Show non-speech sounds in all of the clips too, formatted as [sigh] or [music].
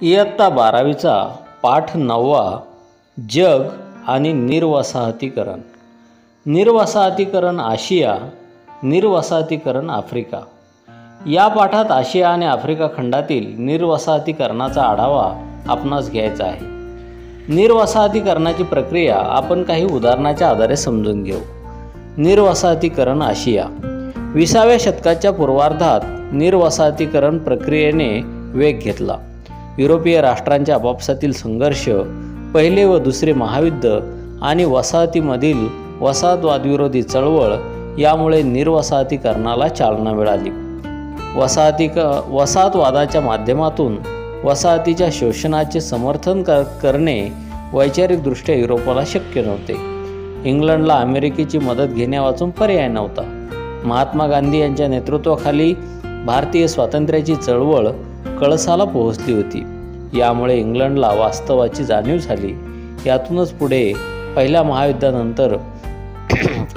इयत्ता बारावीचा पाठ नववा जग आणि निर्वसाहतीकरण. निर्वसाहतीकरण आशिया निर्वसाहतीकरण आफ्रिका. या पाठात आशिया आणि आफ्रिका खंडातील निर्वसाहतीकरणाचा आढावा आपणास घ्यायचा आहे. निर्वसाहतीकरणाची प्रक्रिया आपण काही उदाहरणाच्या आधारे समजून घेऊ. निर्वसाहतीकरण आशिया. विसाव्या शतकाच्या पूर्वार्धात निर्वसाहतीकरण प्रक्रियेने वेग घेतला. युरोपीय राष्ट्रांच्या आपापसातील संघर्ष पहिले व दुसरे महायुद्ध आणि वसाहतीमधील वसाहतवादविरोधी चळवळ यामुळे निर्वसाहतीकरणाला चालना मिळाली. वसाहतीक वसाहतवादाच्या माध्यमातून वसाहतीच्या शोषणाचे समर्थन कर करणे वैचारिकदृष्ट्या युरोपाला शक्य नव्हते. इंग्लंडला अमेरिकेची मदत घेण्यावाचून पर्याय नव्हता. महात्मा गांधी यांच्या नेतृत्वाखाली भारतीय स्वातंत्र्याची चळवळ कळसाला पोहोचली होती. यामुळे इंग्लंडला वास्तवाची जाणीव झाली. यातूनच पुढे पहिल्या महायुद्धानंतर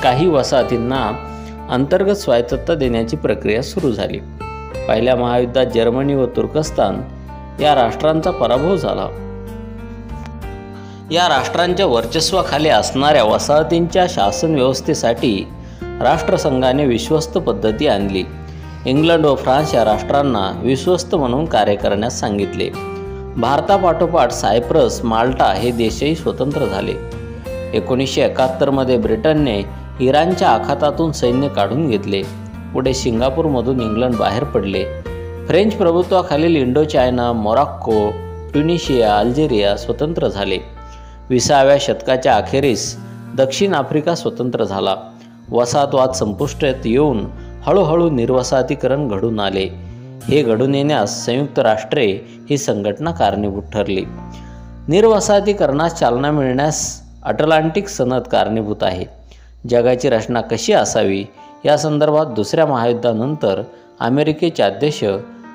काही वसाहतींना अंतर्गत स्वायत्तता देण्याची प्रक्रिया सुरू झाली. पहिल्या महायुद्धात जर्मनी व तुर्कस्तान या राष्ट्रांचा पराभव झाला. या राष्ट्रांच्या वर्चस्वाखाली असणाऱ्या वसाहतींच्या शासन व्यवस्थेसाठी राष्ट्रसंघाने विश्वस्त पद्धती आणली. इंग्लंड व फ्रान्स या राष्ट्रांना विश्वस्त म्हणून कार्य करण्यास सांगितले. भारतापाठोपाठ सायप्रस माल्टा हे देशही स्वतंत्र झाले. एकोणीसशे एकाहत्तरमध्ये ब्रिटनने इराणच्या आखातातून सैन्य काढून घेतले. पुढे सिंगापूरमधून इंग्लंड बाहेर पडले. French प्रभुत्वाखालील Indo China Morocco Tunisia Algeria स्वतंत्र झाले. विसाव्या शतकाच्या अखेरीस दक्षिण आफ्रिका स्वतंत्र झाला. वसाहतवाद संपुष्टात येऊन हळूहळू निर्वसाहतीकरण घडून आले. हे घडून येण्यास संयुक्त राष्ट्रे ही संघटना कारणीभूत ठरली. निर्वसाहतीकरणास चालना मिळण्यास अटलांटिक सनद कारणीभूत आहे. जगाची रचना कशी असावी? या संदर्भात दुसऱ्या महायुद्धानंतर अमेरिकेचे अध्यक्ष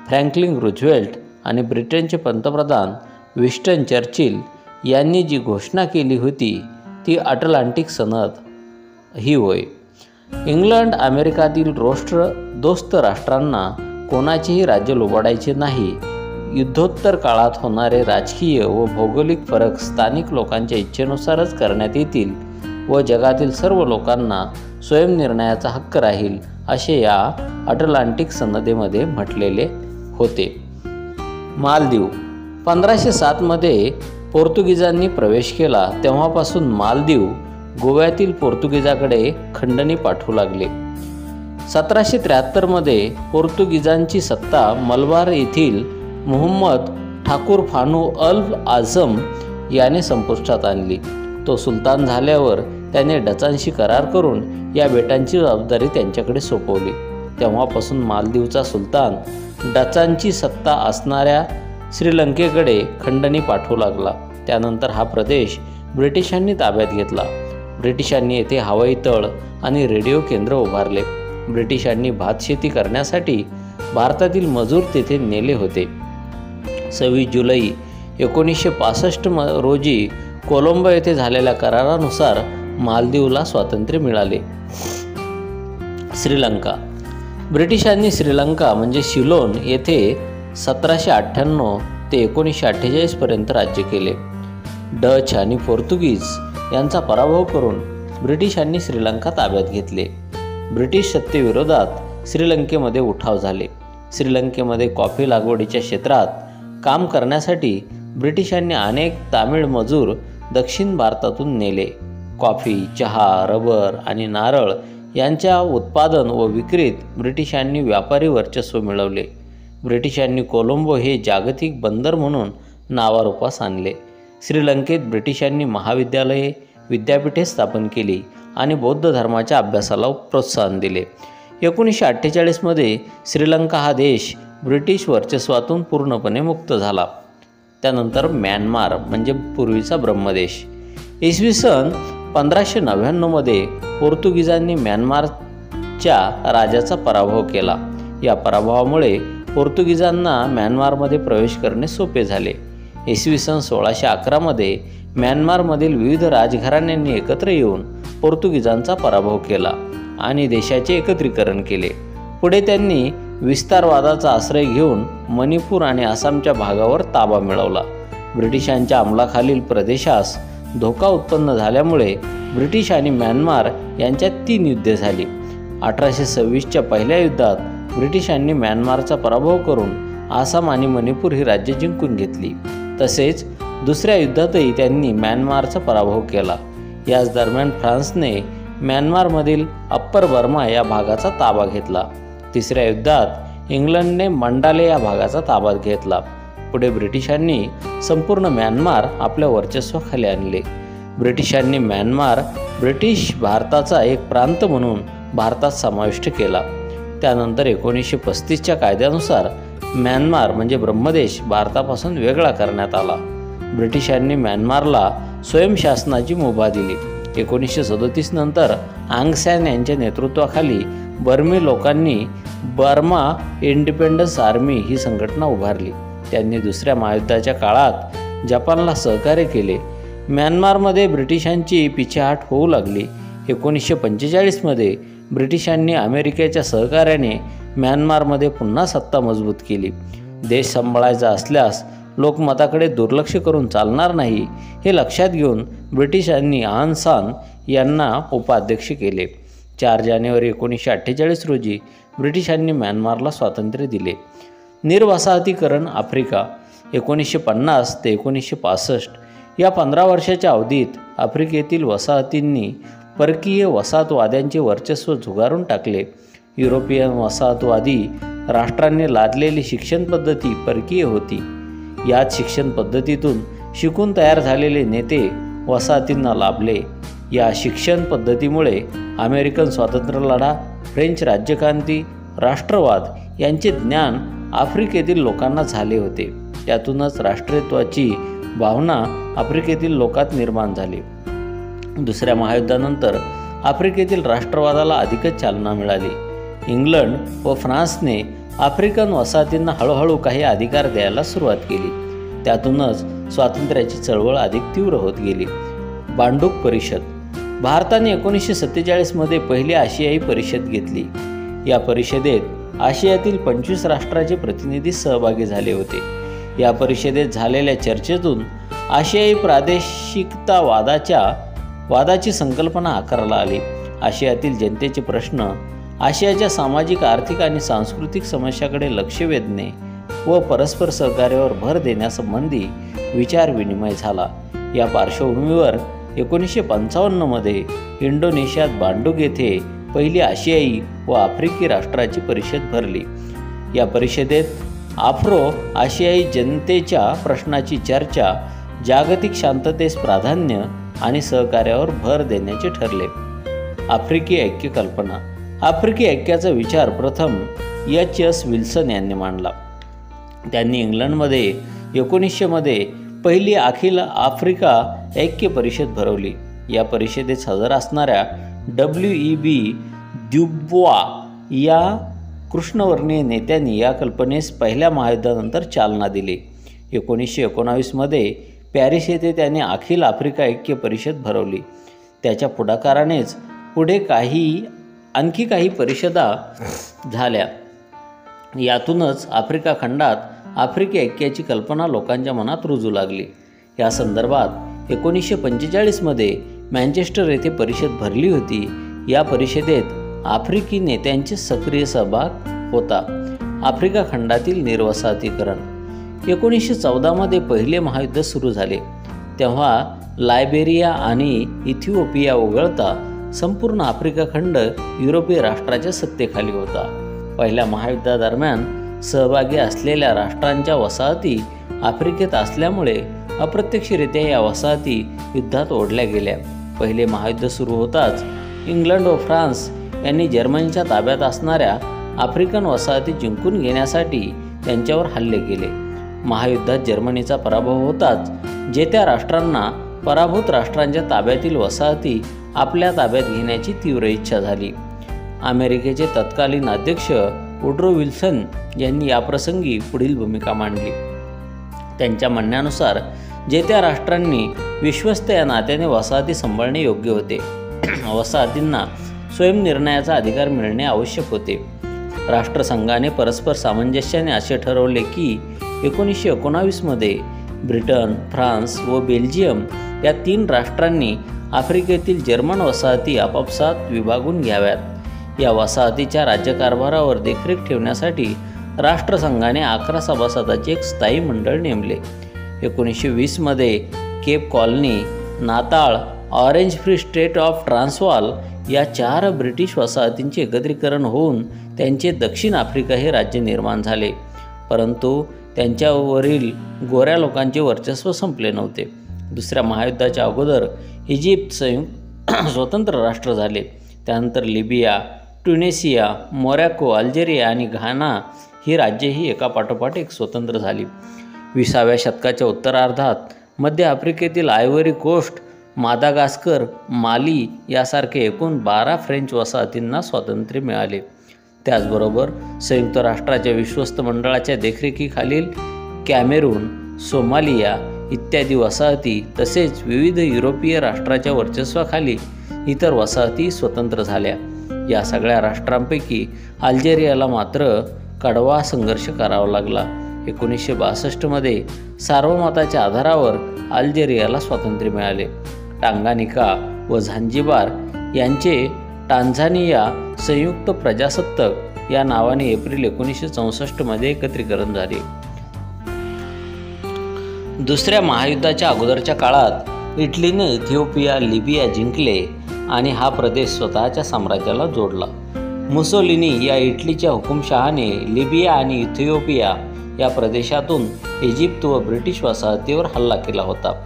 फ्रँकलिन रुझवेल्ट आणि ब्रिटनचे पंतप्रधान विस्टन चर्चिल यांनी जी घोषणा केली होती ती अटलांटिक सनद ही होय. इंग्लंड अमेरिकातील राष्ट्र दोस्त राष्ट्रांना कोणाचेही राज्य लुबाडायचे नाही. युद्धोत्तर काळात होणारे राजकीय व भौगोलिक फरक स्थानिक लोकांच्या इच्छेनुसारच करण्यात येतील व जगातील सर्व लोकांना स्वयंनिर्णयाचा हक्क राहील असे या अटलांटिक सनदेमध्ये म्हटलेले होते. मालदीव. पंधराशे सातमध्ये पोर्तुगीजांनी प्रवेश केला तेव्हापासून मालदीव गोव्यातील पोर्तुगीजाकडे खंडणी पाठवू लागले. सतराशे त्र्याहत्तरमध्ये पोर्तुगीजांची सत्ता मलबार येथील मोहम्मद ठाकूर फानू अल आझम याने संपुष्टात आणली. तो सुलतान झाल्यावर त्याने डचांशी करार करून या बेटांची जबाबदारी त्यांच्याकडे सोपवली. तेव्हापासून मालदीवचा सुलतान डचांची सत्ता असणाऱ्या श्रीलंकेकडे खंडणी पाठवू लागला. त्यानंतर हा प्रदेश ब्रिटिशांनी ताब्यात घेतला. ब्रिटिशांनी येथे हवाई तळ आणि रेडिओ केंद्र उभारले. ब्रिटिशांनी भातशेती करण्यासाठी भारतातील मजूर तेथे नेले होते. सव्वीस जुलै एकोणीसशे पासष्ट म रोजी कोलंबो येथे झालेल्या करारानुसार मालदीवला स्वातंत्र्य मिळाले. श्रीलंका. ब्रिटिशांनी श्रीलंका म्हणजे शिलोन येथे सतराशे अठ्ठ्याण्णव ते एकोणीसशे अठ्ठेचाळीसपर्यंत राज्य केले. डच आणि पोर्तुगीज यांचा पराभव करून ब्रिटिशांनी श्रीलंका ताब्यात घेतले. ब्रिटिश सत्तेविरोधात श्रीलंकेमध्ये उठाव झाले. श्रीलंकेमध्ये कॉफी लागवडीच्या क्षेत्रात काम करण्यासाठी ब्रिटिशांनी अनेक तामिळ मजूर दक्षिण भारतातून नेले. कॉफी चहा रबर आणि नारळ यांच्या उत्पादन व विक्रीत ब्रिटिशांनी व्यापारी वर्चस्व मिळवले. ब्रिटिशांनी कोलंबो हे जागतिक बंदर म्हणून नावारूपास आणले. श्रीलंकेत ब्रिटिशांनी महाविद्यालये विद्यापीठे स्थापन केली आणि बौद्ध धर्माच्या अभ्यासाला प्रोत्साहन दिले. एकोणीसशे अठ्ठेचाळीसमध्ये श्रीलंका हा देश ब्रिटिश वर्चस्वातून पूर्णपणे मुक्त झाला. त्यानंतर म्यानमार म्हणजे पूर्वीचा ब्रह्मदेश. इसवी सन पंधराशे नव्याण्णवमध्ये पोर्तुगीजांनी म्यानमारच्या राजाचा पराभव केला. या पराभवामुळे पोर्तुगीजांना म्यानमारमध्ये प्रवेश करणे सोपे झाले. इसवी सन सोळाशे अकरामध्ये म्यानमारमधील विविध राजघराण्यांनी एकत्र येऊन पोर्तुगीजांचा पराभव केला आणि देशाचे एकत्रीकरण केले. पुढे त्यांनी विस्तारवादाचा आश्रय घेऊन मणिपूर आणि आसामच्या भागावर ताबा मिळवला. ब्रिटिशांच्या अंमलाखालील प्रदेशास धोका उत्पन्न झाल्यामुळे ब्रिटिश आणि म्यानमार यांच्यात तीन युद्धे झाली. अठराशे सव्वीसच्या पहिल्या युद्धात ब्रिटिशांनी म्यानमारचा पराभव करून आसाम आणि मणिपूर ही राज्ये जिंकून घेतली. तसेच दुसऱ्या युद्धातही त्यांनी म्यानमारचा पराभव केला. याच दरम्यान फ्रान्सने म्यानमारमधील अप्पर बर्मा या भागाचा ताबा घेतला. तिसऱ्या युद्धात इंग्लंडने मंडाले या भागाचा ताबा घेतला. पुढे ब्रिटिशांनी संपूर्ण म्यानमार आपल्या वर्चस्वाखाली आणले. ब्रिटिशांनी म्यानमार ब्रिटिश भारताचा एक प्रांत म्हणून भारतात समाविष्ट केला. त्यानंतर एकोणीसशे पस्तीसच्या कायद्यानुसार म्यानमार म्हणजे ब्रह्मदेश भारतापासून वेगळा करण्यात आला. ब्रिटिशांनी म्यानमारला स्वयंशासनाची मुभा दिली. एकोणीसशे सदोतीस नंतर आंगसॅन यांच्या नेतृत्वाखाली बर्मी लोकांनी बर्मा इंडिपेंडन्स आर्मी ही संघटना उभारली. त्यांनी दुसऱ्या महायुद्धाच्या काळात जपानला सहकार्य केले. म्यानमारमध्ये ब्रिटिशांची पिछेहाट होऊ लागली. एकोणीसशे पंचेचाळीसमध्ये ब्रिटिशांनी अमेरिकेच्या सहकार्याने म्यानमारमध्ये पुन्हा सत्ता मजबूत केली. देश सांभाळायचा असल्यास लोकमताकडे दुर्लक्ष करून चालणार नाही हे लक्षात घेऊन ब्रिटिशांनी आनसान यांना उपाध्यक्ष केले. चार जानेवारी एकोणीसशे अठ्ठेचाळीस रोजी ब्रिटिशांनी म्यानमारला स्वातंत्र्य दिले. निर्वसाहतीकरण आफ्रिका एकोणीसशे पन्नास ते एकोणीसशे पासष्ट या पंधरा वर्षाच्या अवधीत आफ्रिकेतील वसाहतींनी परकीय वसाहतवाद्यांचे वर्चस्व झुगारून टाकले. युरोपियन वसाहतवादी राष्ट्रांनी लादलेली शिक्षण पद्धती परकीय होती. याच शिक्षण पद्धतीतून शिकून तयार झालेले नेते वसाहतींना लाभले. या शिक्षण पद्धतीमुळे अमेरिकन स्वातंत्र्यलढा फ्रेंच राज्यक्रांती राष्ट्रवाद यांचे ज्ञान आफ्रिकेतील लोकांना झाले होते. त्यातूनच राष्ट्रीयत्वाची भावना आफ्रिकेतील लोकात निर्माण झाली. दुसऱ्या महायुद्धानंतर आफ्रिकेतील राष्ट्रवादाला अधिकच चालना मिळाली. इंग्लंड व फ्रान्सने आफ्रिकन वसाहतींना हळूहळू काही अधिकार द्यायला सुरुवात केली. त्यातूनच स्वातंत्र्याची चळवळ अधिक तीव्र होत गेली. बांडूक परिषद. भारताने एकोणीसशे सत्तेचाळीसमध्ये पहिली आशियाई परिषद घेतली. या परिषदेत आशियातील पंचवीस राष्ट्राचे प्रतिनिधी सहभागी झाले होते. या परिषदेत झालेल्या चर्चेतून आशियाई प्रादेशिकतावादाच्या वादाची संकल्पना आकाराला आली. आशियातील जनतेचे प्रश्न आशियाच्या सामाजिक आर्थिक आणि सांस्कृतिक समस्याकडे लक्ष वेधणे व परस्पर सहकार्यावर भर देण्यासंबंधी विचारविनिमय झाला. या पार्श्वभूमीवर एकोणीसशे पंचावन्नमध्ये इंडोनेशियात बांडूक येथे पहिली आशियाई व आफ्रिकी राष्ट्राची परिषद भरली. या परिषदेत आफ्रो आशियाई जनतेच्या प्रश्नाची चर्चा जागतिक शांततेस प्राधान्य आणि सहकार्यावर भर देण्याचे ठरले. आफ्रिकी ऐक्य कल्पना आफ्रिकी ऐक्याचा विचार प्रथम एच. एस. विल्सन यांनी मांडला. त्यांनी इंग्लंडमध्ये एकोणीसशेमध्ये पहिली अखिल आफ्रिका ऐक्य परिषद भरवली. या परिषदेत हजर असणाऱ्या डब्ल्यू. ई. बी. द्युब्वा या कृष्णवर्णीय नेत्यांनी या कल्पनेस पहिल्या महायुद्धानंतर चालना दिली. एकोणीसशे एकोणावीसमध्ये पॅरिस येथे त्याने अखिल आफ्रिका ऐक्य परिषद भरवली. त्याच्या पुढाकारानेच पुढे काही आणखी काही परिषदा झाल्या. यातूनच आफ्रिका खंडात आफ्रिकी ऐक्याची कल्पना लोकांच्या मनात रुजू लागली. या संदर्भात एकोणीसशे पंचेचाळीसमध्ये मँचेस्टर येथे परिषद भरली होती. या परिषदेत आफ्रिकी नेत्यांचे सक्रिय सहभाग होता. आफ्रिका खंडातील निर्वसाहतीकरण एकोणीसशे चौदामध्ये पहिले महायुद्ध सुरू झाले. तेव्हा लायबेरिया आणि इथिओपिया वगळता संपूर्ण आफ्रिका खंड युरोपीय राष्ट्राच्या सत्तेखाली होता. पहिल्या महायुद्धादरम्यान सहभागी असलेल्या राष्ट्रांच्या वसाहती आफ्रिकेत असल्यामुळे अप्रत्यक्षरित्या या वसाहती युद्धात ओढल्या गेल्या. पहिले महायुद्ध सुरू होताच इंग्लंड व फ्रान्स यांनी जर्मनीच्या ताब्यात असणाऱ्या आफ्रिकन वसाहती जिंकून घेण्यासाठी त्यांच्यावर हल्ले केले. महायुद्धात जर्मनीचा पराभव होताच जे त्या राष्ट्रांना पराभूत राष्ट्रांच्या ताब्यातील वसाहती आपल्या ताब्यात घेण्याची तीव्र इच्छा झाली. अमेरिकेचे तत्कालीन अध्यक्ष उड्रो विल्सन यांनी याप्रसंगी पुढील भूमिका मांडली. त्यांच्या म्हणण्यानुसार जे त्या राष्ट्रांनी विश्वस्त या नात्याने वसाहती सांभाळणे योग्य होते. [clears throat] वसाहतींना स्वयंनिर्णयाचा अधिकार मिळणे आवश्यक होते. राष्ट्रसंघाने परस्पर सामंजस्याने असे ठरवले की एकोणीसशे एकोणावीसमध्ये ब्रिटन फ्रान्स व बेल्जियम या तीन राष्ट्रांनी आफ्रिकेतील जर्मन वसाहती आपापसात विभागून घ्याव्यात. या वसाहतीच्या राज्यकारभारावर देखरेख ठेवण्यासाठी राष्ट्रसंघाने अकरा सभासदाचे एक स्थायी मंडळ नेमले. एकोणीसशे वीसमध्ये Cape Colony Natal Orange Free State of Transvaal या चार ब्रिटिश वसाहतींचे एकत्रीकरण होऊन त्यांचे दक्षिण आफ्रिका हे राज्य निर्माण झाले. परंतु त्यांच्यावरील गोऱ्या लोकांचे वर्चस्व संपले नव्हते. दुसऱ्या महायुद्धाच्या अगोदर इजिप्त संयुक्त [clears throat] स्वतंत्र राष्ट्र झाले. त्यानंतर लिबिया ट्युनेसिया मोरॅको अल्जेरिया आणि घाना ही राज्येही एकापाठोपाठ एक स्वतंत्र झाली. विसाव्या शतकाच्या उत्तरार्धात मध्य आफ्रिकेतील आयव्हरी कोस्ट मादागास्कर माली यासारखे एकूण बारा फ्रेंच वसाहतींना स्वातंत्र्य मिळाले. त्याचबरोबर संयुक्त राष्ट्राच्या विश्वस्त मंडळाच्या देखरेखीखालील कॅमेरून सोमालिया इत्यादी वसाहती तसेच विविध युरोपीय राष्ट्राच्या वर्चस्वाखाली इतर वसाहती स्वतंत्र झाल्या. या सगळ्या राष्ट्रांपैकी अल्जेरियाला मात्र कडवा संघर्ष करावा लागला. एकोणीसशे बासष्टमध्ये सार्वमताच्या आधारावर अल्जेरियाला स्वातंत्र्य मिळाले. टांगानिका व झांजिबार यांचे टांझानिया संयुक्त प्रजासत्ताक या नावाने एप्रिल एकोणीसशे चौसष्टमध्ये एकत्रीकरण झाले. दुसऱ्या महायुद्धाच्या अगोदरच्या काळात इटलीने इथिओपिया लिबिया जिंकले आणि हा प्रदेश स्वतःच्या साम्राज्याला जोडला. मुसोलिनी या इटलीच्या हुकुमशहाने लिबिया आणि इथिओपिया या प्रदेशातून इजिप्त व ब्रिटिश वसाहतीवर हल्ला केला होता.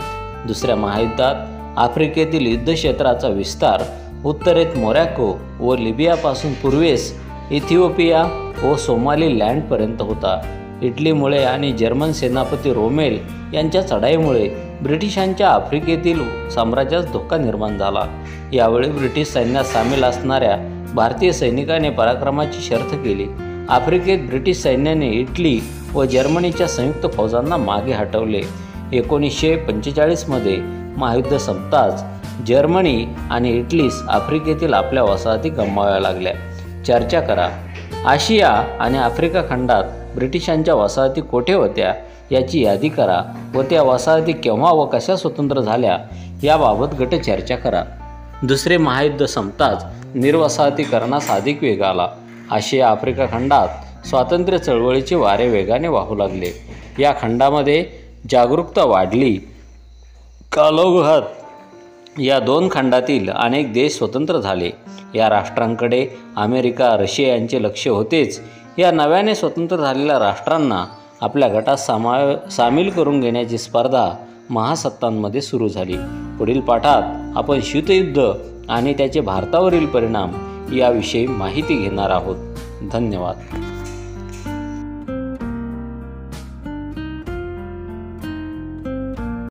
दुसऱ्या महायुद्धात आफ्रिकेतील युद्धक्षेत्राचा विस्तार उत्तरेत मोरॅको व लिबियापासून पूर्वेस इथिओपिया व सोमाली लँडपर्यंत होता. इटलीमुळे आणि जर्मन सेनापती रोमेल यांच्या चढाईमुळे ब्रिटिशांच्या आफ्रिकेतील साम्राज्यास धोका निर्माण झाला. यावेळी ब्रिटिश सैन्यात सामील असणाऱ्या भारतीय सैनिकाने पराक्रमाची शर्थ केली. आफ्रिकेत ब्रिटिश सैन्याने इटली व जर्मनीच्या संयुक्त फौजांना मागे हटवले. एकोणीसशे पंचेचाळीसमध्ये महायुद्ध संपताच जर्मनी आणि इटलीस आफ्रिकेतील आपल्या वसाहती गमवाव्या लागल्या. चर्चा करा. आशिया आणि आफ्रिका खंडात ब्रिटिशांच्या वसाहती कोठे होत्या याची यादी करा व त्या वसाहती केव्हा व कशा स्वतंत्र झाल्या याबाबत गट चर्चा करा. दुसरे महायुद्ध संपताच निर्वसाहतीकरणास अधिक वेग आला. आशिया आफ्रिका खंडात स्वातंत्र्य चळवळीचे वारे वेगाने वाहू लागले. या खंडामध्ये जागरूकता वाढली. कालोघात या दोन खंडातील अनेक देश स्वतंत्र झाले. या राष्ट्रांकडे अमेरिका रशिया यांचे लक्ष होतेच. या नव्याने स्वतंत्र झालेल्या राष्ट्रांना आपल्या गटात सामा सामील करून घेण्याची स्पर्धा महासत्तांमध्ये सुरू झाली. पुढील पाठात आपण शीतयुद्ध आणि त्याचे भारतावरील परिणाम याविषयी माहिती घेणार आहोत. धन्यवाद.